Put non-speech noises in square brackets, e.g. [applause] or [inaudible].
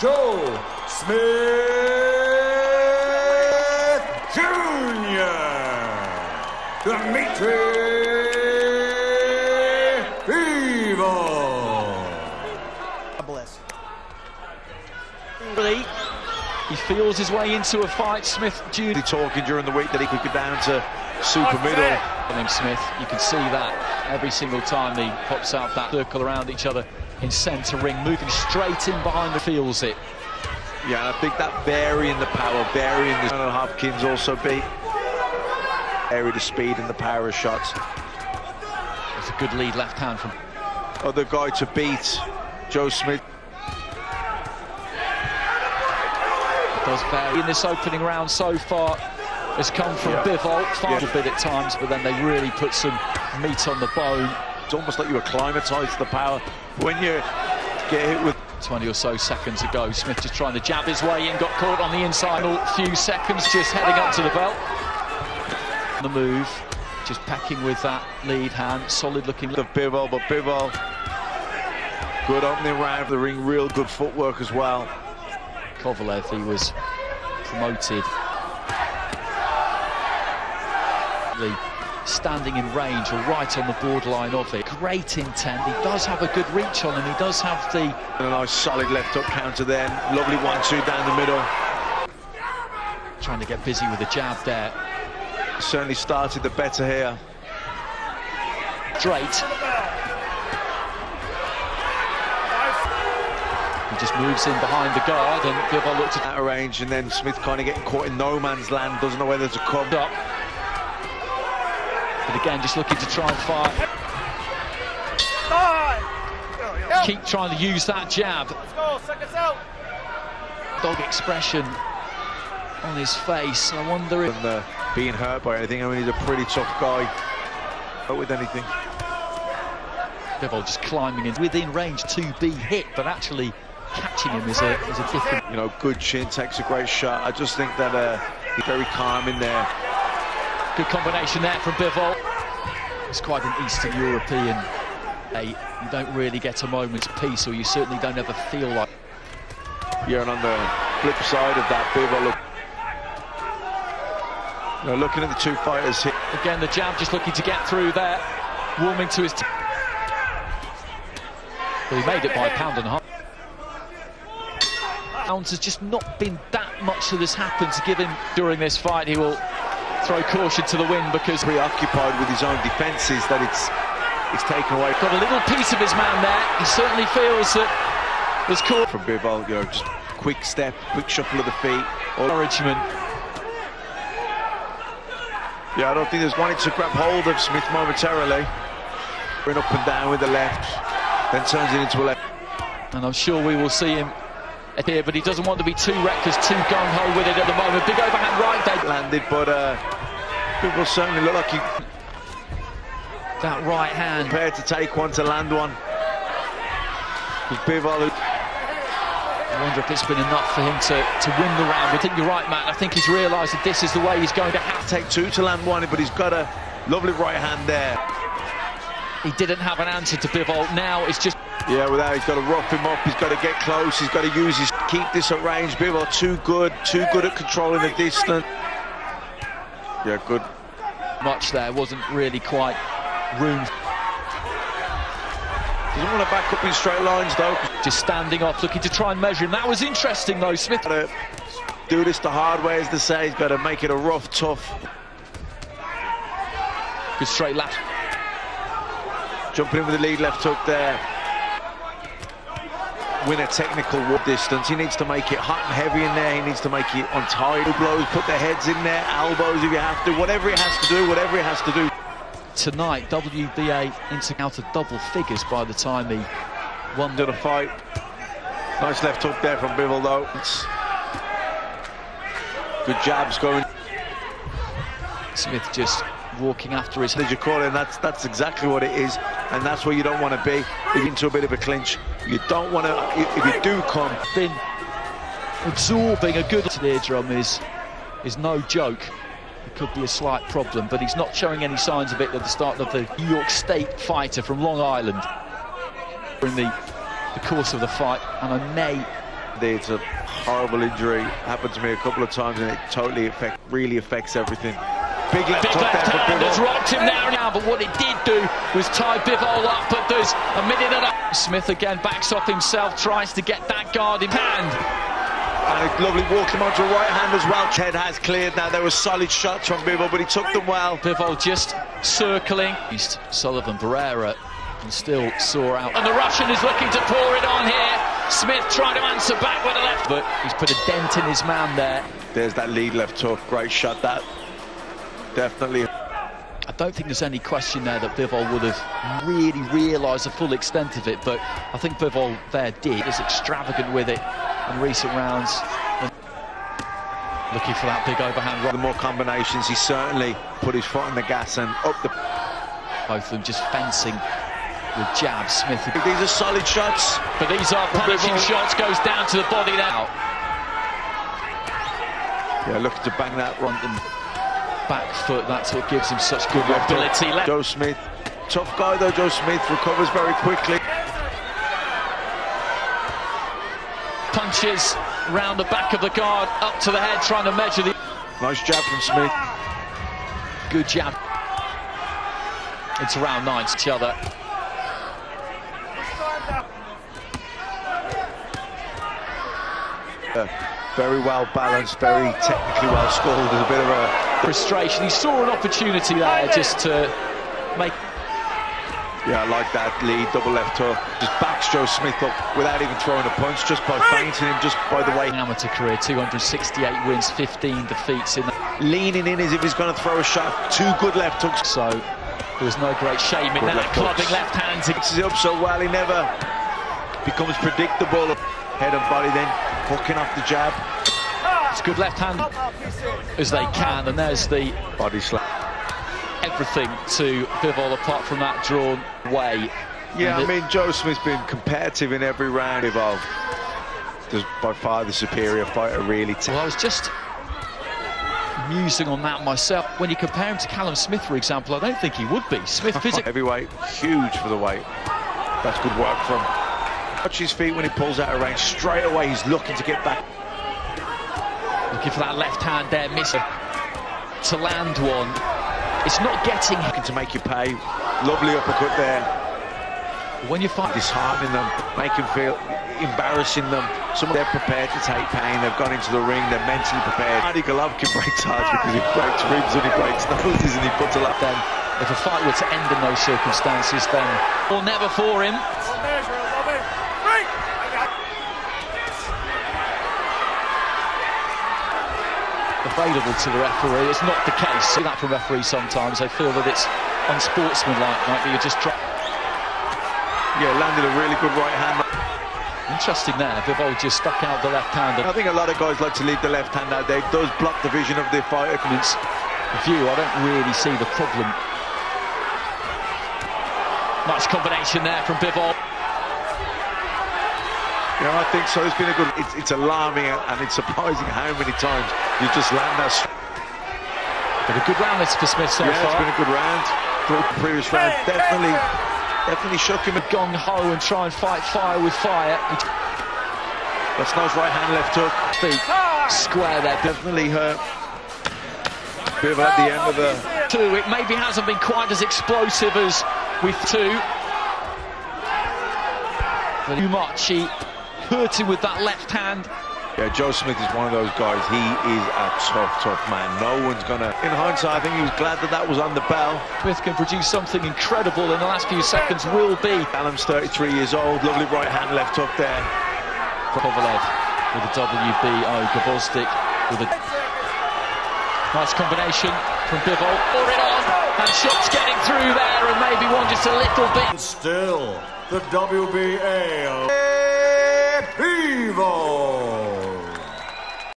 Joe Smith Jr. Dmitry Bivol. bless. Lee, He feels his way into a fight. Smith Judy talking during the week that he could go down to super middle. Him Smith, you can see that every single time he pops out that circle around each other in centre ring, moving straight in behind the feels it. Yeah, and I think that varying the power, varying the Colonel Hopkins also beat. area the speed and the power of shots. It's a good lead left hand from Other guy to beat, Joe Smith. does vary in this opening round so far has come from Yeah. Bivol, far Yeah. a bit at times, but then they really put some meat on the bone. It's almost like you acclimatise to the power. When you get hit with 20 or so seconds ago, Smith just trying to jab his way in, got caught on the inside. A few seconds just heading up to the belt. The move, just packing with that lead hand, solid looking. the Bivol, but Bivol, good opening round of the ring, real good footwork as well. Kovalev, he was promoted. The Standing in range or right on the borderline of it. Great intent. He does have a good reach on him. He does have the And a nice solid left hook counter then. Lovely one-two down the middle. trying to get busy with the jab there. Certainly started the better here. Straight. He just moves in behind the guard and Bivol looked at Out of range and then Smith kind of getting caught in no man's land, doesn't know whether to come. up. But again, just looking to try and fire. Keep trying to use that jab. Dog expression on his face. I wonder if And uh, being hurt by anything, I mean, he's a pretty tough guy. But with anything. Bivol just climbing in within range to be hit, but actually catching him is a, is a different. You know, good chin, takes a great shot. I just think that uh, he's very calm in there. Good combination there from Bivol. It's quite an Eastern European. Hey, you don't really get a moment's peace, or you certainly don't ever feel like. Yeah, and on the flip side of that, Bivol look. You know, looking at the two fighters here. Again, the jab just looking to get through there, warming to his. Well, he made it by a pound and a half. Pounds has just not been that much that has happened to give him during this fight. He will throw caution to the wind because preoccupied with his own defences that it's it's taken away got a little piece of his man there. He certainly feels that there's caught from Bivol. You know, just quick step, quick shuffle of the feet. Encouragement. Yeah, I don't think there's wanting to grab hold of Smith momentarily. Going up and down with the left, then turns it into a left. And I'm sure we will see him here, but he doesn't want to be too reckless, too gung-ho with it at the moment. Big overhand right there. Landed, but uh, Bivol certainly look like he That right hand. prepared to take one to land one. Bivol, I wonder if it's been enough for him to, to win the round. I think you're right, Matt. I think he's realised that this is the way he's going to have to take two to land one, but he's got a lovely right hand there. He didn't have an answer to Bivol. Now it's just Yeah, without he's got to rough him up, he's got to get close, he's got to use his keep this at range. Bivol too good, too good at controlling the distance. Yeah, good. much there. Wasn't really quite room. Doesn't want to back up in straight lines though. Just standing off, looking to try and measure him. That was interesting, though. Smith. Do this the hard way, as they say. He's got to make it a rough, tough. Good straight left. Jumping in with the lead left hook there. Win a technical walk distance. He needs to make it hot and heavy in there. He needs to make it on tight blows, put the heads in there, elbows if you have to. Whatever he has to do, whatever he has to do. Tonight, WBA into out of double figures by the time he won To the fight. Nice left hook there from Bivol though. Good jabs going. Smith just walking after his As you call it, that's that's exactly what it is, and that's where you don't want to be. You're into a bit of a clinch. You don't want to. If you do come, then absorbing a good eardrum is is no joke. It could be a slight problem, but he's not showing any signs of it at the start of the New York State fighter from Long Island. In the, the course of the fight, and I may It's a horrible injury. Happened to me a couple of times and it totally affect, really affects everything. Big left Big left hand has rocked him now, now, but what it did do was tie Bivol up, but there's a minute and a... Smith again backs off himself, tries to get that guard in hand. And a lovely walk him onto a right hand as well. Ted has cleared now. There were solid shots from Bivol, but he took them well. Bivol just circling. East Sullivan Barrera and still saw out. And the Russian is looking to pour it on here. Smith trying to answer back with a left, but he's put a dent in his man there. There's that lead left hook. Great shot that. Definitely. I don't think there's any question there that Bivol would have really realised the full extent of it, but I think Bivol there did. Is extravagant with it in recent rounds. Looking for that big overhand The more combinations, he certainly put his foot on the gas and up the. Both of them just fencing with jabs. Smith, These are solid shots. but these are punishing shots. Goes down to the body now. Yeah, looking to bang that and back foot. That's what gives him such good left hook. mobility. Left Joe Smith. Tough guy though, Joe Smith recovers very quickly. punches round the back of the guard, up to the head, trying to measure the Nice jab from Smith. good jab. It's round nine to each other. Uh, very well balanced, very technically well scored. There's a bit of a Frustration. He saw an opportunity there just to make. Yeah, I like that lead, double left hook. Just backs Joe Smith up without even throwing a punch, just by feinting him, just by the way. Amateur career, 268 wins, 15 defeats in that. Leaning in as if he's going to throw a shot. Two good left hooks. So there was no great shame in Good that. left Clubbing hooks. left hand to Mixes it up so well, he never becomes predictable. Head and body then, hooking off the jab. It's good left hand as they can. And there's the Body slap. everything to Bivol apart from that drawn way. Yeah, I mean, Joe Smith's been competitive in every round involved. There's by far the superior fighter, really. Well, I was just musing on that myself. When you compare him to Callum Smith, for example, I don't think he would be. Smith [laughs] physically. Heavyweight, huge for the weight. That's good work from. Watch his feet when he pulls out of range. Straight away, he's looking to get back. Looking for that left hand there, missing to land one. It's not getting Looking to make you pay. Lovely uppercut there. when you fight. Disheartening them, making feel embarrassing them. Some of they're prepared to take pain. They've gone into the ring. They're mentally prepared. Adi Golovkin breaks hearts because he breaks ribs and he breaks noses and he puts a lot. Then, if a fight were to end in those circumstances, then or never for him. Available to the referee. It's not the case. See that from referees sometimes. They feel that it's unsportsmanlike. Might be you just try. Yeah, landed a really good right hand. Interesting there. Bivol just stuck out the left hand. I think a lot of guys like to leave the left hand out there. It does block the vision of the fighter. It's view, I don't really see the problem. Nice combination there from Bivol. Yeah, I think so. It's been a good. It's, it's alarming and it's surprising how many times you just land that. s- But a good round this for Smith so Yeah, it's far. been a good round. Thought the previous round definitely, definitely shook him. Gong ho and try and fight fire with fire. That's nice right hand, left hook. Feet square there. Definitely hurt. Bivol at the end of the. Two, it maybe hasn't been quite as explosive as with two. Too much, he hurt him with that left hand. Yeah, Joe Smith is one of those guys. He is a tough, tough man. No one's gonna. In hindsight, I think he was glad that that was on the bell. Smith can produce something incredible in the last few seconds, will be Callum's 33 years old. Lovely right hand, left hook there. Kovalev with a WBO, Gvozdyk with a nice combination from Bivol. Pour it on, and shots getting through there, and maybe one just a little bit. And still, the WBA. Evo.